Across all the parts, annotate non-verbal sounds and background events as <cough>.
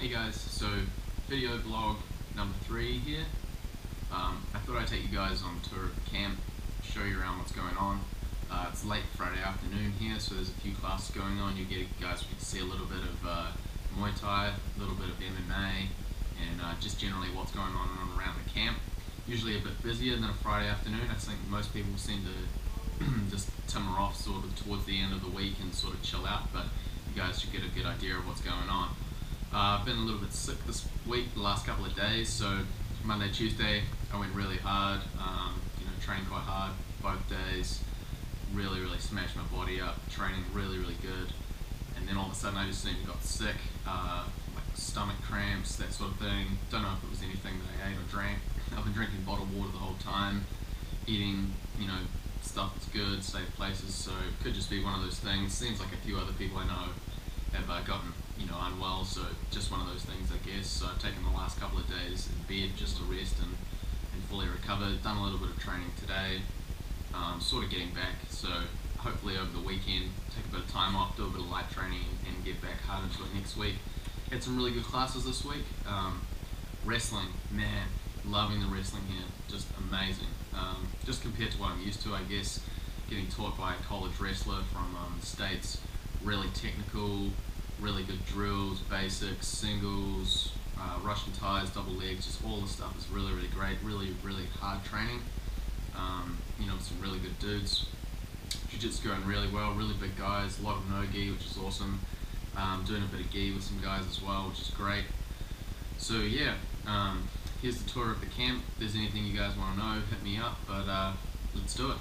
Hey guys, so video blog number three here. Um, I thought I'd take you guys on tour of the camp, show you around what's going on. Uh, it's late Friday afternoon here, so there's a few classes going on. You get guys to see a little bit of uh, Muay Thai, a little bit of MMA, and uh, just generally what's going on around the camp. Usually a bit busier than a Friday afternoon. I think most people seem to <clears throat> just timber off sort of towards the end of the week and sort of chill out, but you guys should get a good idea of what's going on. Uh, I've been a little bit sick this week, the last couple of days, so Monday, Tuesday, I went really hard, um, you know, trained quite hard both days, really, really smashed my body up, training really, really good, and then all of a sudden I just seemed got sick, uh, like stomach cramps, that sort of thing. Don't know if it was anything that I ate or drank. <laughs> I've been drinking bottled water the whole time, eating, you know, stuff that's good, safe places, so it could just be one of those things. Seems like a few other people I know have uh, gotten unwell, so just one of those things, I guess. So I've taken the last couple of days in bed just to rest and, and fully recover. Done a little bit of training today, um, sort of getting back. So hopefully over the weekend, take a bit of time off, do a bit of light training, and get back hard into it next week. Had some really good classes this week. Um, wrestling, man, loving the wrestling here, just amazing. Um, just compared to what I'm used to, I guess, getting taught by a college wrestler from um, the States, really technical, really good drills, basics, singles, uh, Russian ties, double legs, just all the stuff is really, really great. Really, really hard training. Um, you know, some really good dudes. Jiu-jitsu going really well, really big guys, a lot of no gi, which is awesome. Um, doing a bit of gi with some guys as well, which is great. So yeah, um, here's the tour of the camp. If there's anything you guys want to know, hit me up, but uh, let's do it.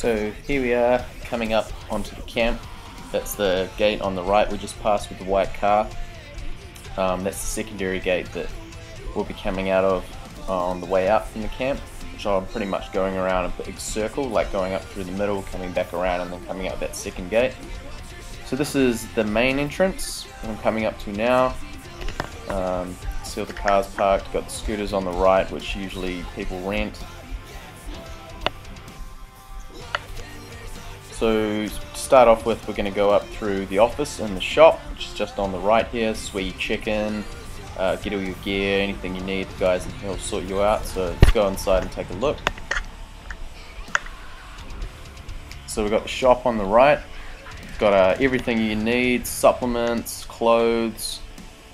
So here we are coming up onto the camp. That's the gate on the right we just passed with the white car. Um, that's the secondary gate that we'll be coming out of on the way out from the camp. So I'm pretty much going around a big circle, like going up through the middle, coming back around and then coming out that second gate. So this is the main entrance I'm coming up to now. Um, see all the cars parked, got the scooters on the right which usually people rent. So to start off with, we're going to go up through the office and the shop, which is just on the right here. This is where you check in, uh, get all your gear, anything you need. The guys in here will sort you out. So let's go inside and take a look. So we've got the shop on the right. It's got uh, everything you need, supplements, clothes,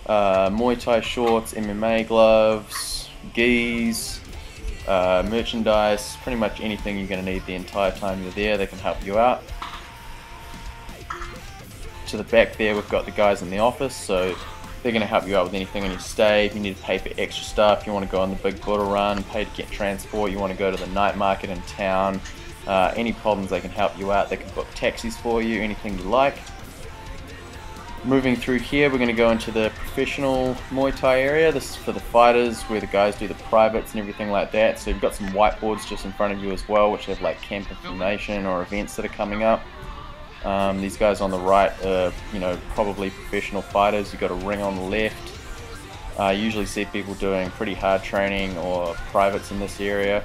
uh, Muay Thai shorts, MMA gloves, gis, uh, merchandise, pretty much anything you're going to need the entire time you're there, they can help you out. To the back there we've got the guys in the office, so they're going to help you out with anything on your stay. If you need to pay for extra stuff, you want to go on the big Buddha run, pay to get transport, you want to go to the night market in town, uh, any problems they can help you out, they can book taxis for you, anything you like. Moving through here, we're going to go into the professional Muay Thai area. This is for the fighters, where the guys do the privates and everything like that. So you've got some whiteboards just in front of you as well, which have like camp information or events that are coming up. Um, these guys on the right are, you know, probably professional fighters. You've got a ring on the left. I usually see people doing pretty hard training or privates in this area.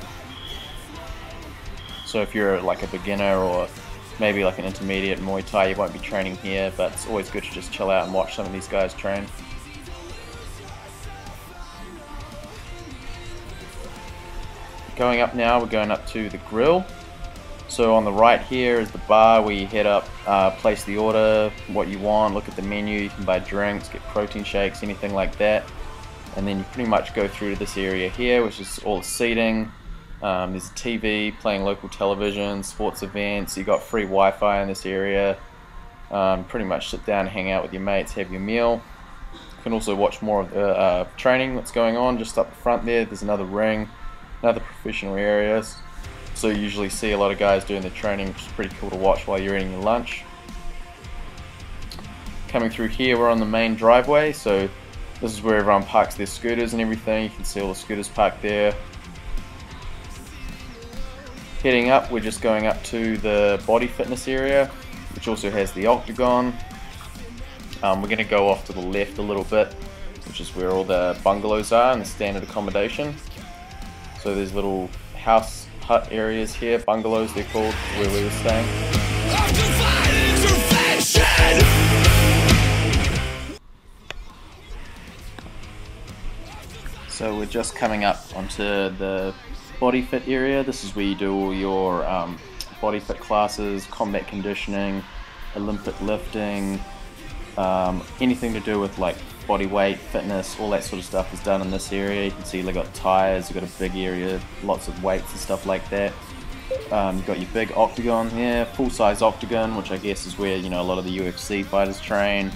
So if you're like a beginner or maybe like an intermediate Muay Thai, you won't be training here, but it's always good to just chill out and watch some of these guys train. Going up now, we're going up to the grill. So on the right here is the bar where you head up, uh, place the order, what you want, look at the menu, you can buy drinks, get protein shakes, anything like that. And then you pretty much go through to this area here, which is all the seating. Um, there's a TV, playing local television, sports events, You've got free Wi-Fi in this area. Um, pretty much sit down, hang out with your mates, have your meal. You can also watch more of the uh, training that's going on just up the front there. There's another ring, another professional areas. So you usually see a lot of guys doing the training, which is pretty cool to watch while you're eating your lunch. Coming through here, we're on the main driveway, so this is where everyone parks their scooters and everything. You can see all the scooters parked there. Heading up, we're just going up to the body fitness area, which also has the octagon. Um, we're going to go off to the left a little bit, which is where all the bungalows are and the standard accommodation. So there's little house hut areas here, bungalows they're called, where we were staying. So we're just coming up onto the body fit area. This is where you do all your um, body fit classes, combat conditioning, Olympic lifting, um, anything to do with like body weight, fitness, all that sort of stuff is done in this area. You can see they've got tires, you've got a big area, lots of weights and stuff like that. Um, you've got your big octagon here, full-size octagon, which I guess is where you know a lot of the UFC fighters train.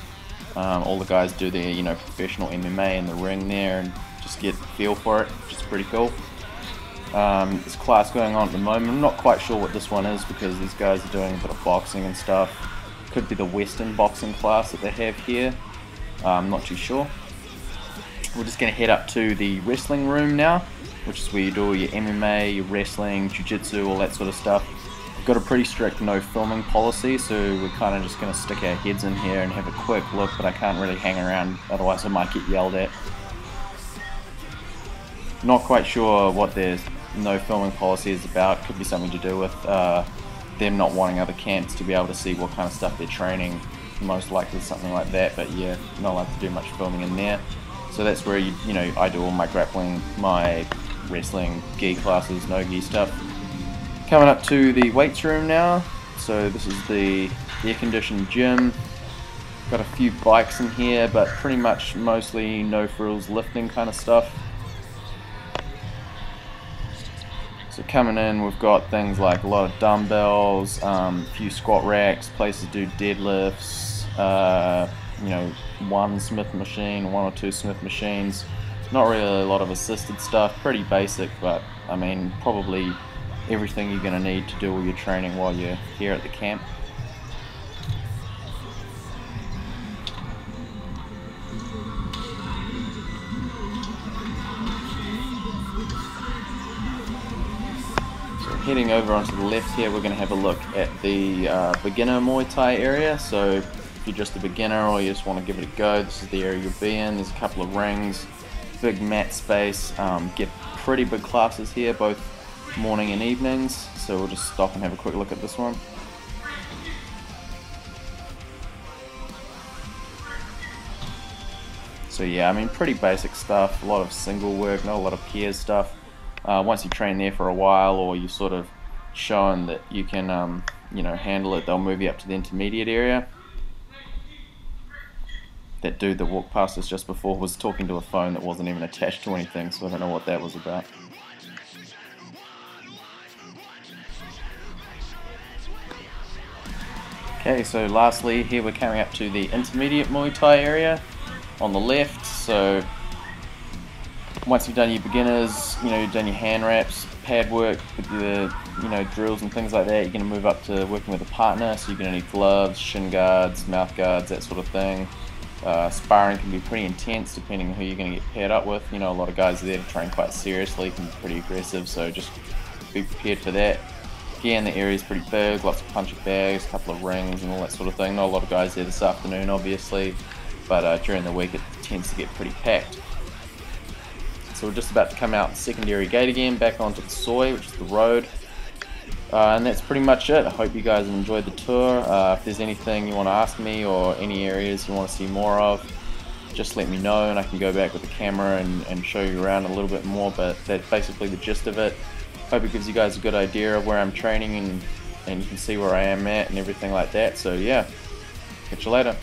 Um, all the guys do their you know professional MMA in the ring there and just get feel for it, which is pretty cool. Um, there's class going on at the moment. I'm not quite sure what this one is because these guys are doing a bit of boxing and stuff. Could be the Western boxing class that they have here. Uh, I'm not too sure. We're just going to head up to the wrestling room now, which is where you do all your MMA, your wrestling, jiu-jitsu, all that sort of stuff. We've got a pretty strict no filming policy, so we're kind of just going to stick our heads in here and have a quick look, but I can't really hang around, otherwise I might get yelled at. Not quite sure what their no filming policy is about. Could be something to do with uh, them not wanting other camps to be able to see what kind of stuff they're training. Most likely something like that, but yeah, not allowed to do much filming in there. So that's where you, you know I do all my grappling, my wrestling, gi classes, no gi stuff. Coming up to the weights room now. So this is the air-conditioned gym. Got a few bikes in here, but pretty much mostly no frills lifting kind of stuff. Coming in, we've got things like a lot of dumbbells, um, a few squat racks, places to do deadlifts, uh, you know, one Smith machine, one or two Smith machines. Not really a lot of assisted stuff, pretty basic, but I mean, probably everything you're going to need to do all your training while you're here at the camp. Heading over onto the left here, we're going to have a look at the uh, beginner Muay Thai area. So if you're just a beginner or you just want to give it a go, this is the area you'll be in. There's a couple of rings, big mat space, um, get pretty big classes here, both morning and evenings. So we'll just stop and have a quick look at this one. So yeah, I mean pretty basic stuff, a lot of single work, not a lot of pairs stuff uh, once you train there for a while or you sort of shown that you can um, you know handle it they'll move you up to the intermediate area. That dude that walked past us just before was talking to a phone that wasn't even attached to anything so I don't know what that was about. Okay so lastly here we're coming up to the intermediate Muay Thai area on the left. So once you've done your beginners, you know, you've done your hand wraps, pad work with the, you know, drills and things like that, you're going to move up to working with a partner, so you're going to need gloves, shin guards, mouth guards, that sort of thing. Uh, sparring can be pretty intense depending on who you're going to get paired up with. You know, a lot of guys are there to train quite seriously, can be pretty aggressive, so just be prepared for that. Again, the area is pretty big, lots of punching bags, a couple of rings and all that sort of thing. Not a lot of guys there this afternoon, obviously, but uh, during the week it tends to get pretty packed. So we're just about to come out the secondary gate again, back onto the soi, which is the road. Uh, and that's pretty much it. I hope you guys enjoyed the tour. Uh, if there's anything you want to ask me or any areas you want to see more of, just let me know and I can go back with the camera and, and show you around a little bit more. But that's basically the gist of it. Hope it gives you guys a good idea of where I'm training and, and you can see where I am at and everything like that. So yeah, catch you later.